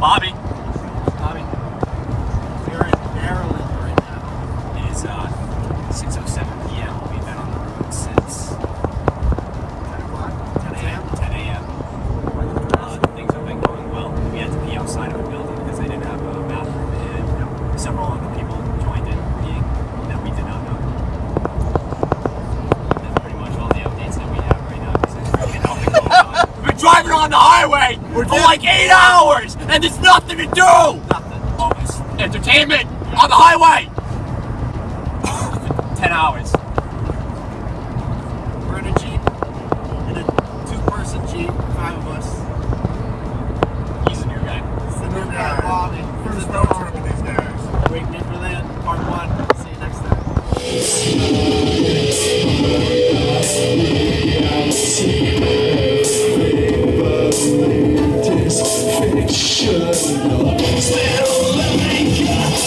Bobby. Bobby. We're in Maryland right now. It is uh, 6.07 p.m. We've been on the road since 10 o'clock? 10 a.m. 10 a.m. Uh, things have been going well. We had to pee outside of a building because they didn't have a bathroom, and several other people on the highway for like eight hours, and there's nothing to do. Nothing. Entertainment on the highway. Ten hours.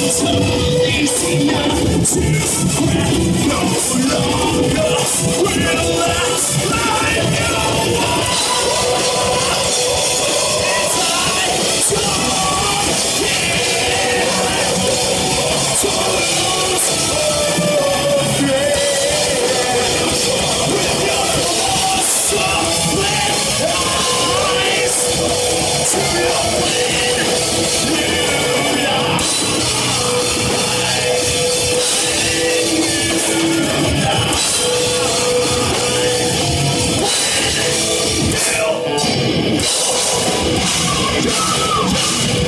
It's enough to grab no longer.